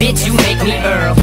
Bitch, you make me Earl.